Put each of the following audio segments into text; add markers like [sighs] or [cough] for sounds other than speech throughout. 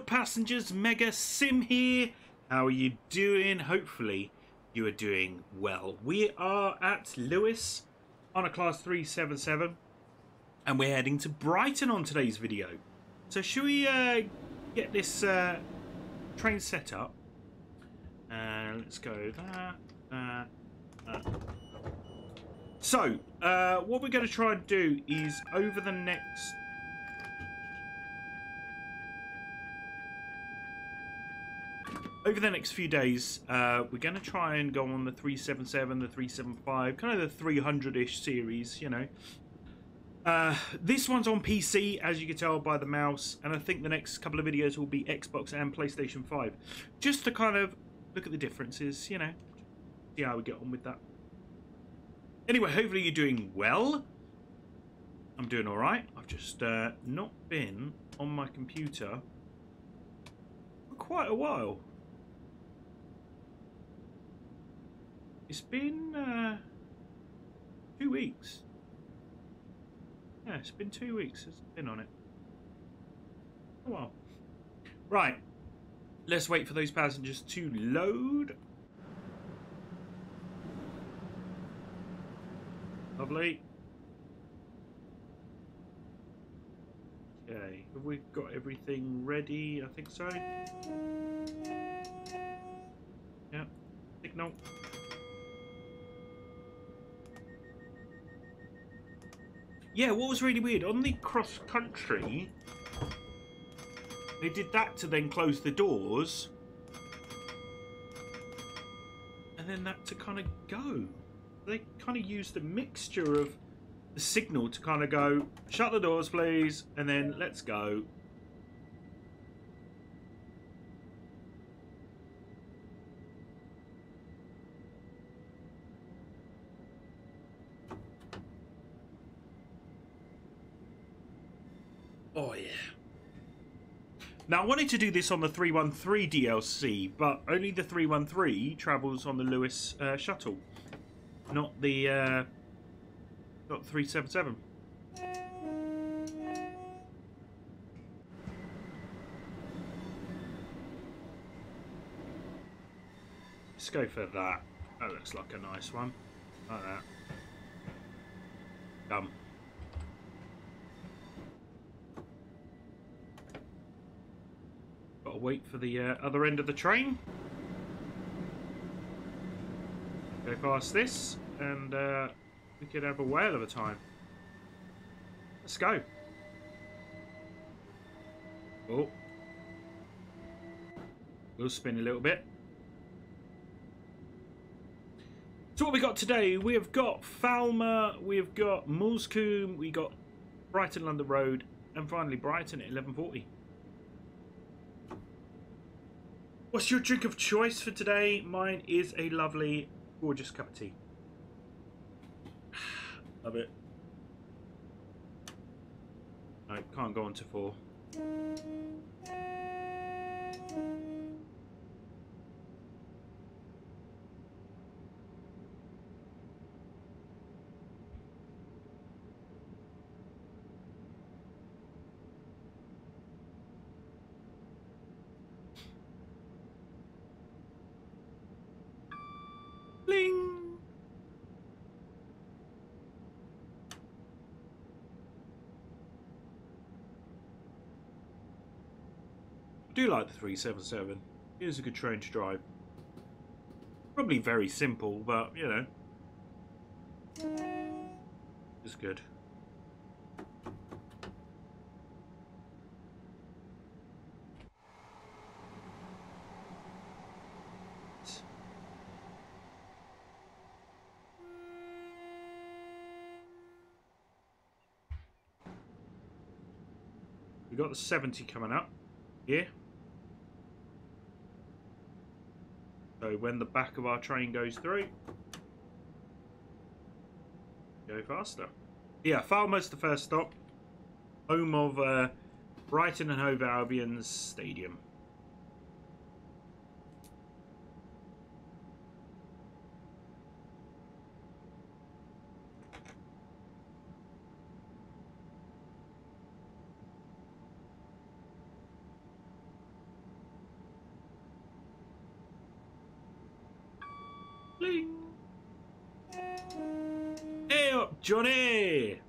passengers. Mega Sim here. How are you doing? Hopefully, you are doing well. We are at Lewes on a Class 377, and we're heading to Brighton on today's video. So, should we uh, get this uh, train set up? Uh, let's go that, that, that. So, uh, what we're going to try and do is over the next over the next few days, uh, we're going to try and go on the 377, the 375, kind of the 300-ish series, you know. Uh, this one's on PC, as you can tell by the mouse, and I think the next couple of videos will be Xbox and PlayStation 5. Just to kind of look at the differences, you know, see how we get on with that. Anyway, hopefully you're doing well. I'm doing alright. I've just uh, not been on my computer for quite a while. It's been uh, two weeks. Yeah, it's been two weeks I've been on it. Oh well. Right. Let's wait for those passengers to load. Lovely. Okay, have we got everything ready? I think so. Yeah, signal. Yeah, what was really weird, on the cross country, they did that to then close the doors. And then that to kind of go. They kind of used a mixture of the signal to kind of go, shut the doors please, and then let's go. Oh, yeah. Now, I wanted to do this on the 313 DLC, but only the 313 travels on the Lewes uh, shuttle, not the uh, not 377. Let's go for that. That looks like a nice one. Like that. Come. To wait for the uh, other end of the train. Go past this, and uh, we could have a whale of a time. Let's go. Oh. We'll spin a little bit. So what we got today, we have got Falmer, we have got Moulsecoomb, we got Brighton London Road, and finally Brighton at 1140. What's your drink of choice for today? Mine is a lovely, gorgeous cup of tea. [sighs] Love it. I can't go on to four. Bling! I do like the 377. It is a good train to drive. Probably very simple, but, you know. It's good. We've got the 70 coming up here. So when the back of our train goes through, go faster. Yeah, Falmer's the first stop. Home of uh, Brighton and Hove Albion's stadium. Bling. Hey up, Johnny!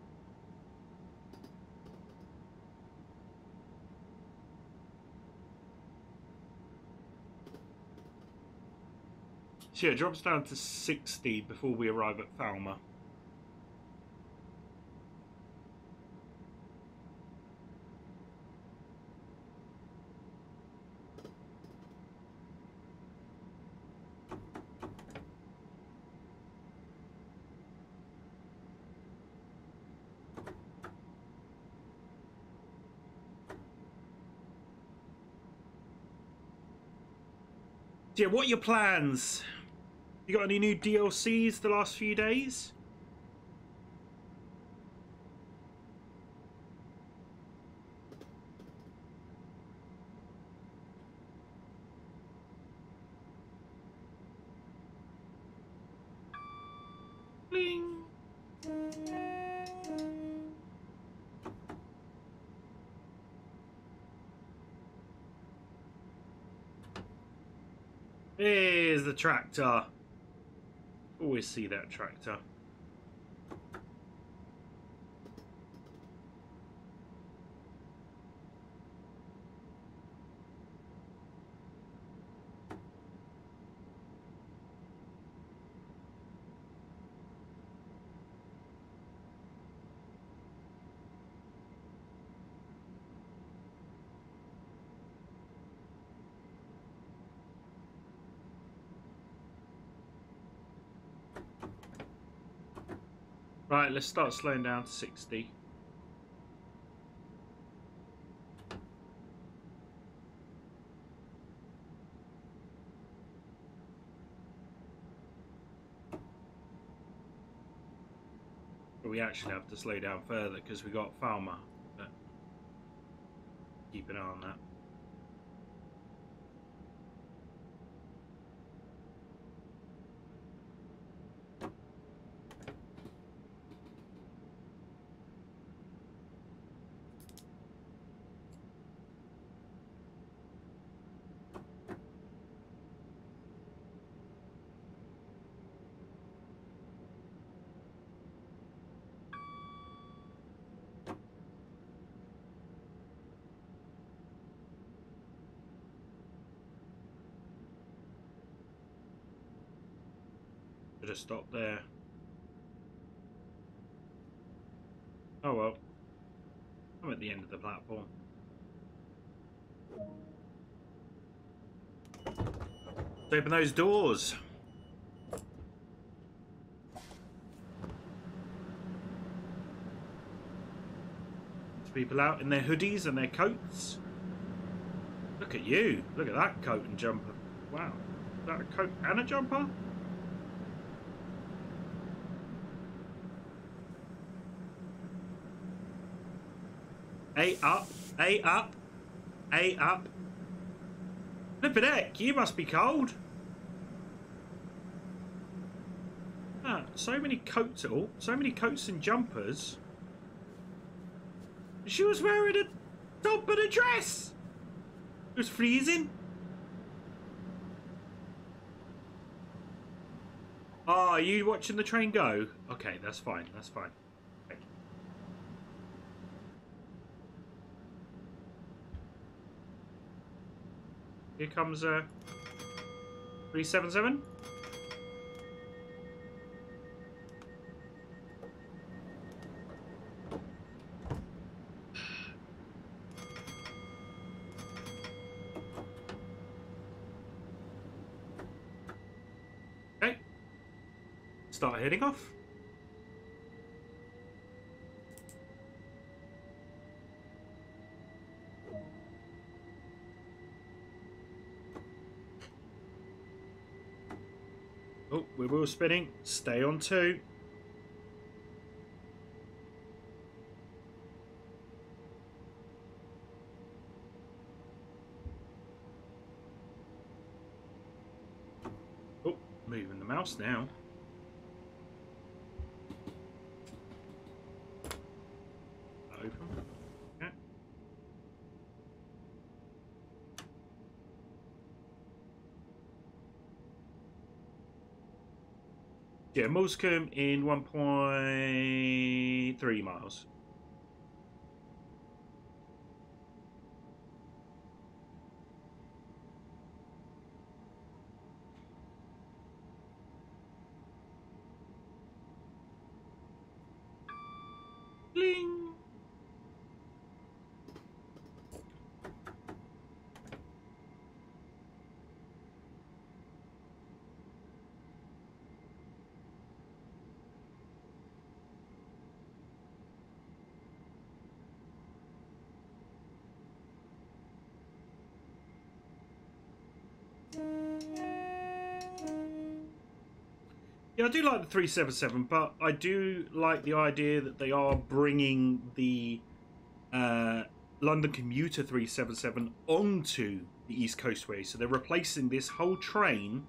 So yeah, it drops down to 60 before we arrive at Falmer. Yeah, what are your plans? You got any new DLCs the last few days? Tractor. Always see that tractor. Right, let's start slowing down to 60. But we actually have to slow down further because we got Falmer. But keep an eye on that. Should have stopped there. Oh well. I'm at the end of the platform. Let's open those doors. There's people out in their hoodies and their coats. Look at you. Look at that coat and jumper. Wow. Is that a coat and a jumper? A up, A up, A up. Flippin' heck, you must be cold. Ah, so many coats, at all, so many coats and jumpers. She was wearing a top and a dress. It was freezing. Oh, are you watching the train go? Okay, that's fine, that's fine. Here comes uh, 377. Okay. Start heading off. Oh, we're wheel spinning. Stay on two. Oh, moving the mouse now. Open. Okay. Yeah, Moulsecoomb in 1.3 miles. Bling. Yeah, I do like the 377, but I do like the idea that they are bringing the uh, London Commuter 377 onto the East Coastway. So they're replacing this whole train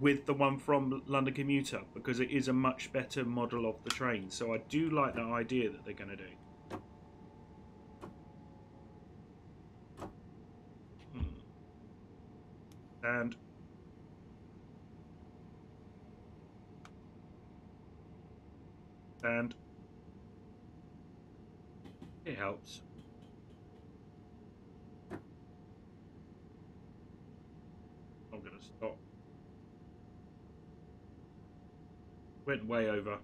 with the one from London Commuter because it is a much better model of the train. So I do like that idea that they're going to do. Hmm. And and it helps. I'm gonna stop. Went way over.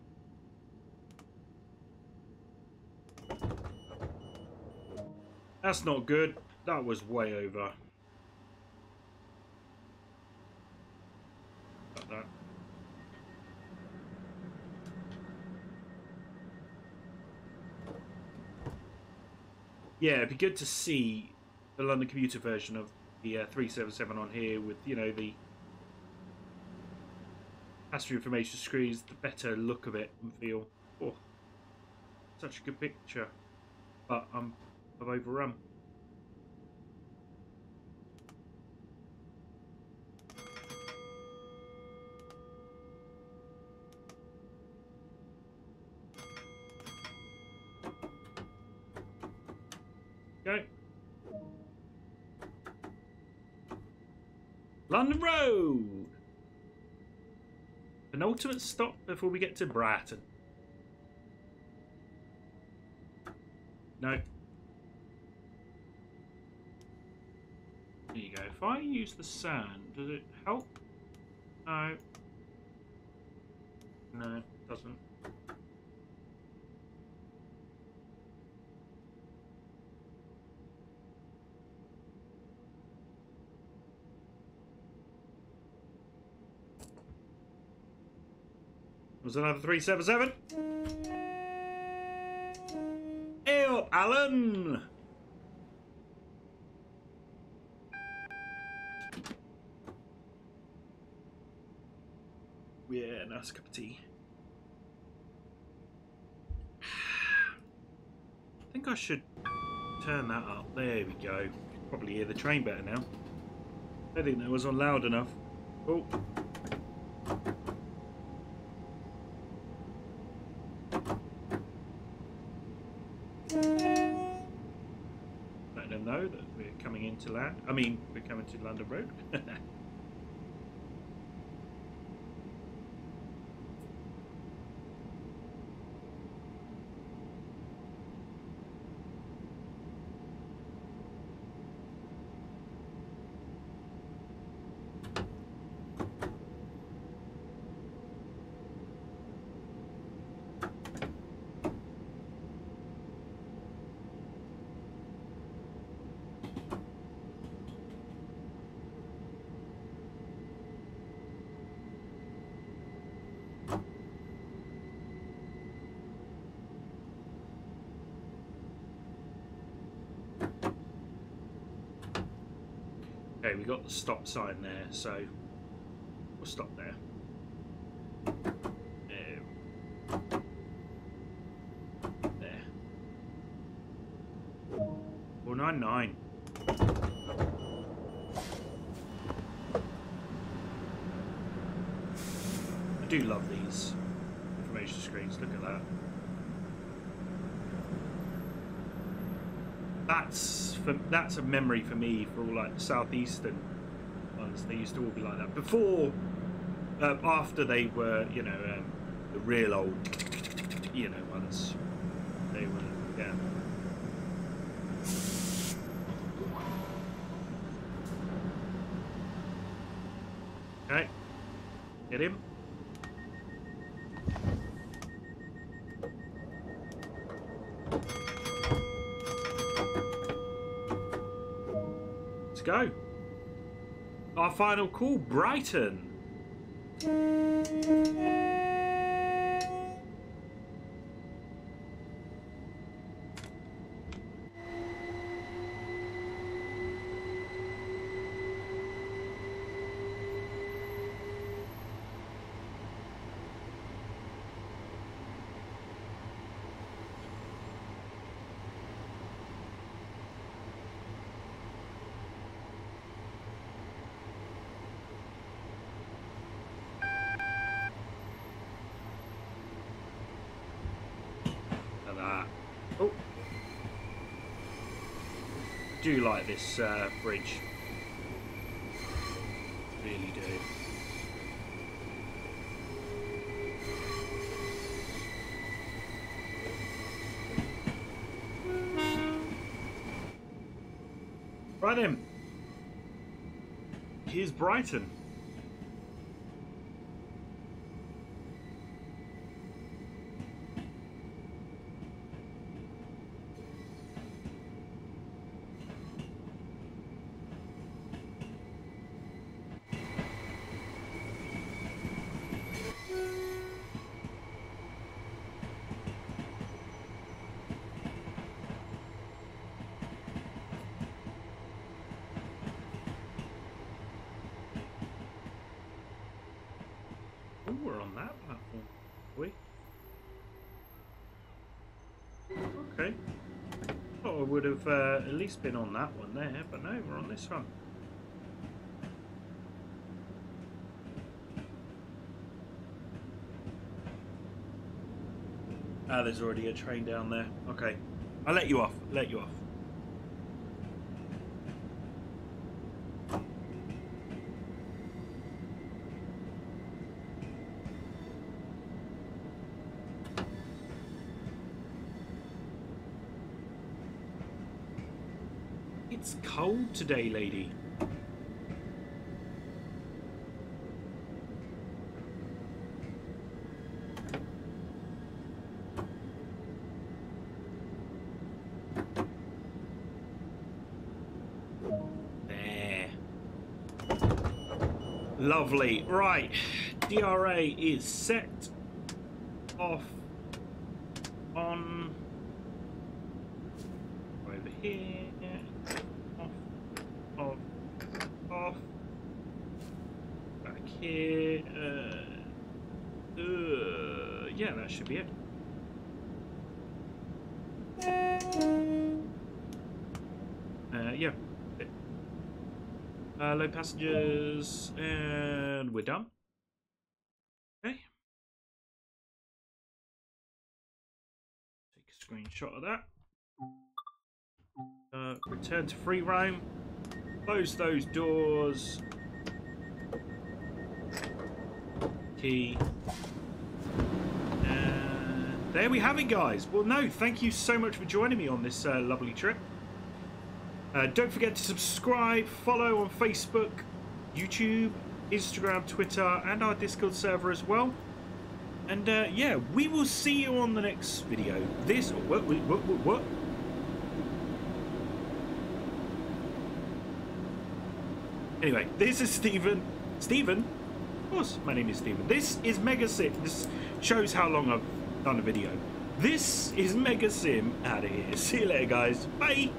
That's not good. That was way over. Got that. Yeah, it'd be good to see the London commuter version of the uh, 377 on here with, you know, the passenger information screens, the better look of it and feel. Oh, such a good picture. But um, I've overrun. Go. London Road. An ultimate stop before we get to Brighton. No. There you go. If I use the sand, does it help? No. No, it doesn't. Was another 377? Ew, Alan! Yeah, nice cup of tea. I [sighs] think I should turn that up. There we go. Probably hear the train better now. I think that was on loud enough. Oh. Let them know that we're coming into land. I mean, we're coming to London Road. [laughs] Okay, we got the stop sign there, so we'll stop there. There. There. Four nine nine. I do love these information screens. Look at that. That's for, that's a memory for me for all like the southeastern ones. They used to all be like that before uh, after they were, you know, um, the real old, you know, ones. They were, yeah. Okay, get him. Go. Our final call, Brighton. Look at that. Oh. Do like this uh, bridge. Really do. Right then. Here's Brighton. Oh, we're on that platform. Are we? Okay. Thought I would have uh, at least been on that one there, but no, we're on this one. Ah, there's already a train down there. Okay. I'll let you off. Let you off. It's cold today, lady. There. Lovely. Right. DRA is set off on over here. Off, off, off. Back Uh, yeah, that should be it. Uh, yeah. Uh, low passengers, and we're done. Okay. Take a screenshot of that. Uh, return to free roam. Close those doors. And there we have it, guys. Well, no, thank you so much for joining me on this uh, lovely trip. Uh, don't forget to subscribe, follow on Facebook, YouTube, Instagram, Twitter, and our Discord server as well. And uh, yeah, we will see you on the next video. This what what what what? what? Anyway, this is Stephen. Stephen? Course, my name is Stephen. This is Mega Sim. This shows how long I've done a video. This is Mega Sim out of here. See you later, guys. Bye.